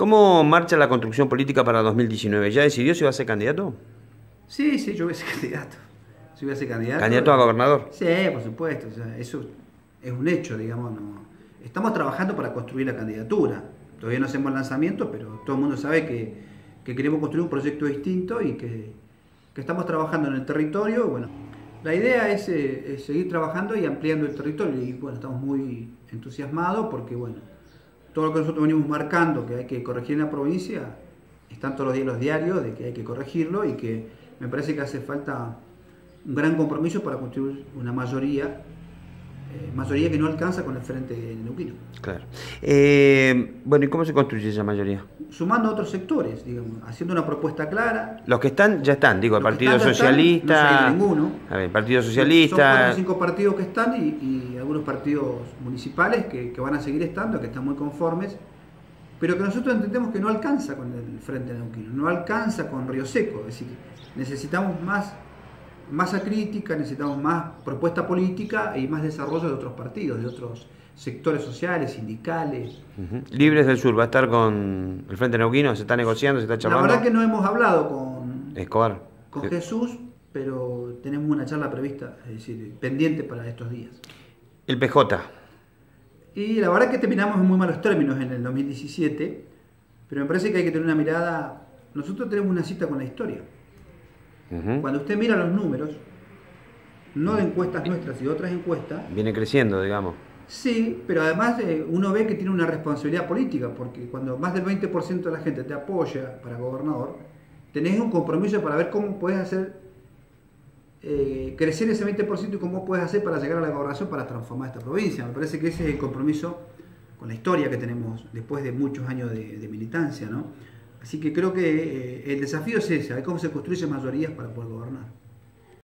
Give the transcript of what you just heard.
¿Cómo marcha la construcción política para 2019? ¿Ya decidió si va a ser candidato? Sí, sí, yo voy a ser candidato. Yo voy a ser candidato. ¿Candidato a gobernador? Sí, por supuesto. eso es un hecho, digamos. Estamos trabajando para construir la candidatura. Todavía no hacemos lanzamiento, pero todo el mundo sabe que, queremos construir un proyecto distinto y que, estamos trabajando en el territorio. Bueno, la idea es, eh, es, seguir trabajando y ampliando el territorio. Y bueno, estamos muy entusiasmados porque, bueno, todo lo que nosotros venimos marcando que hay que corregir en la provincia, están todos los días los diarios de que hay que corregirlo y que me parece que hace falta un gran compromiso para construir una mayoría eh, mayoría que no alcanza con el frente neuquino. Claro. Eh, bueno, ¿y cómo se construye esa mayoría? Sumando a otros sectores, digamos, haciendo una propuesta clara. Los que están, ya están, digo, el Partido Socialista. no ninguno. A ver, Partido Socialista. Son cuatro o cinco partidos que están y, algunos partidos municipales que, van a seguir estando, que están muy conformes, pero que nosotros entendemos que no alcanza con el Frente Neuquino, no alcanza con Río Seco, es decir, necesitamos más masa crítica, necesitamos más propuesta política y más desarrollo de otros partidos, de otros sectores sociales, sindicales. Libres del Sur, ¿va a estar con el Frente Neuquino? ¿Se está negociando? ¿Se está charlando? La verdad que no hemos hablado con Escobar. Con Jesús, pero tenemos una charla prevista, es decir, pendiente para estos días. El PJ. Y la verdad que terminamos en muy malos términos en el 2017, pero me parece que hay que tener una mirada. Nosotros tenemos una cita con la historia. Cuando usted mira los números, no de encuestas nuestras y otras encuestas. Viene creciendo, digamos. Sí, pero además eh, uno ve que tiene una responsabilidad política, porque cuando más del 20% de la gente te apoya para gobernador, tenés un compromiso para ver cómo puedes hacer eh, crecer ese 20% y cómo puedes hacer para llegar a la gobernación para transformar esta provincia. Me parece que ese es el compromiso con la historia que tenemos después de muchos años de, de militancia, ¿no? Así que creo que eh, el desafío es ese, cómo se construyen mayorías para poder gobernar.